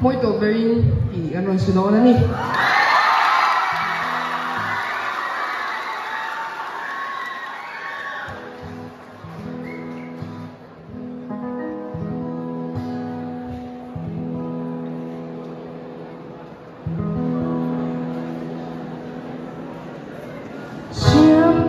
point of bearing i ano sinaw na ni. Siam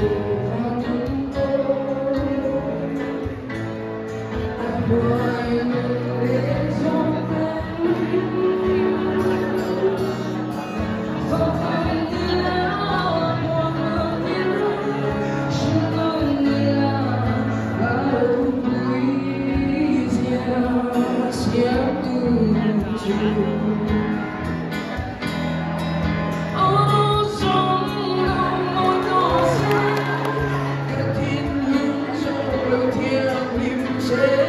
you. Lord, hear me say.